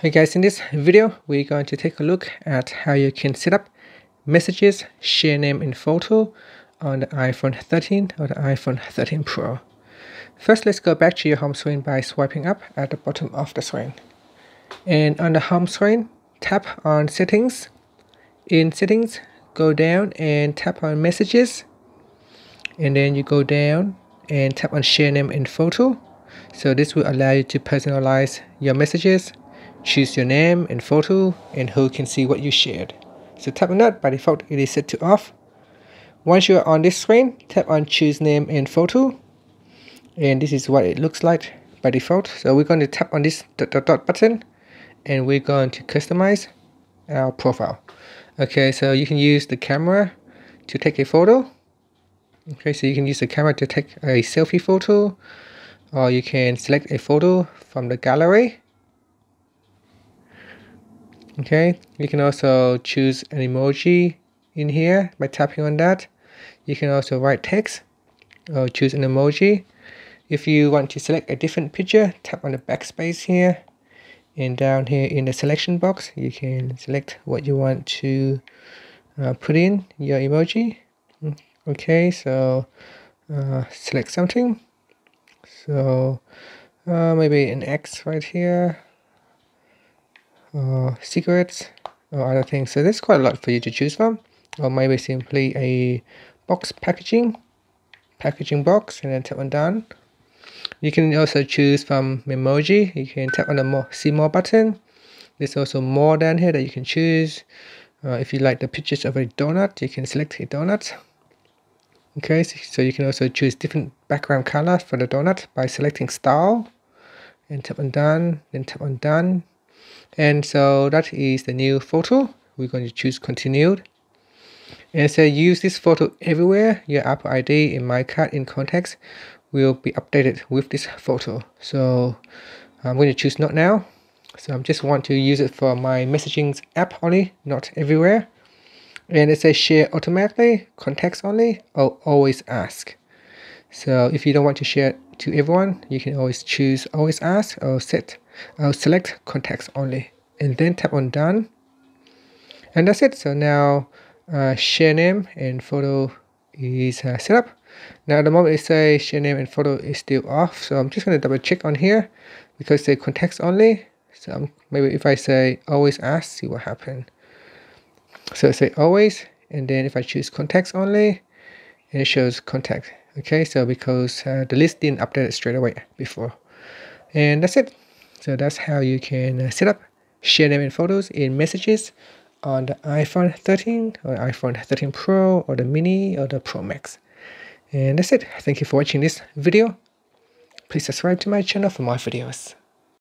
Hey guys, in this video, we're going to take a look at how you can set up messages, share name in photo on the iPhone 13 or the iPhone 13 Pro. First, let's go back to your home screen by swiping up at the bottom of the screen. And on the home screen, tap on settings. In settings, go down and tap on messages. And then you go down and tap on share name in photo. So this will allow you to personalize your messages Choose your name and photo and who can see what you shared. So tap on that, by default it is set to off. Once you are on this screen, tap on choose name and photo. And this is what it looks like by default. So we're going to tap on this dot dot dot button and we're going to customize our profile. Okay, so you can use the camera to take a photo. Okay, so you can use the camera to take a selfie photo or you can select a photo from the gallery okay you can also choose an emoji in here by tapping on that. You can also write text or choose an emoji. If you want to select a different picture tap on the backspace here. And down here in the selection box you can select what you want to uh, put in your emoji. Okay so uh, select something. So uh, maybe an X right here cigarettes or other things. So there's quite a lot for you to choose from. Or maybe simply a box packaging, packaging box, and then tap on done. You can also choose from Memoji. You can tap on the more, see more button. There's also more down here that you can choose. Uh, if you like the pictures of a donut, you can select a donut. Okay, so you can also choose different background color for the donut by selecting style and tap on done, then tap on done and so that is the new photo. We're going to choose continued. And so use this photo everywhere. Your apple id in my card in contacts will be updated with this photo. So i'm going to choose not now. So i just want to use it for my messaging app only not everywhere. And it says share automatically contacts only or always ask so if you don't want to share to everyone you can always choose always ask or set I'll select contacts only and then tap on done. And that's it. So now uh, share name and photo is uh, set up. Now at the moment it says share name and photo is still off. So I'm just going to double check on here because they contacts only. So maybe if I say always ask see what happens so I say always and then if I choose contacts only and it shows contact okay so because uh, the list didn't update straight away before and that's it so that's how you can uh, set up share name and photos in messages on the iPhone 13 or iPhone 13 Pro or the Mini or the Pro Max. And that's it. Thank you for watching this video. Please subscribe to my channel for more videos.